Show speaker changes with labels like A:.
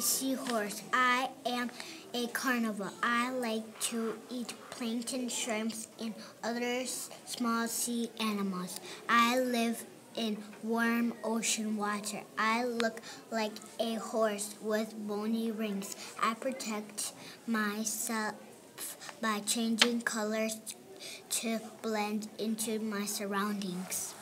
A: seahorse. I am a carnivore. I like to eat plankton, shrimps, and other small sea animals. I live in warm ocean water. I look like a horse with bony rings. I protect myself by changing colors to blend into my surroundings.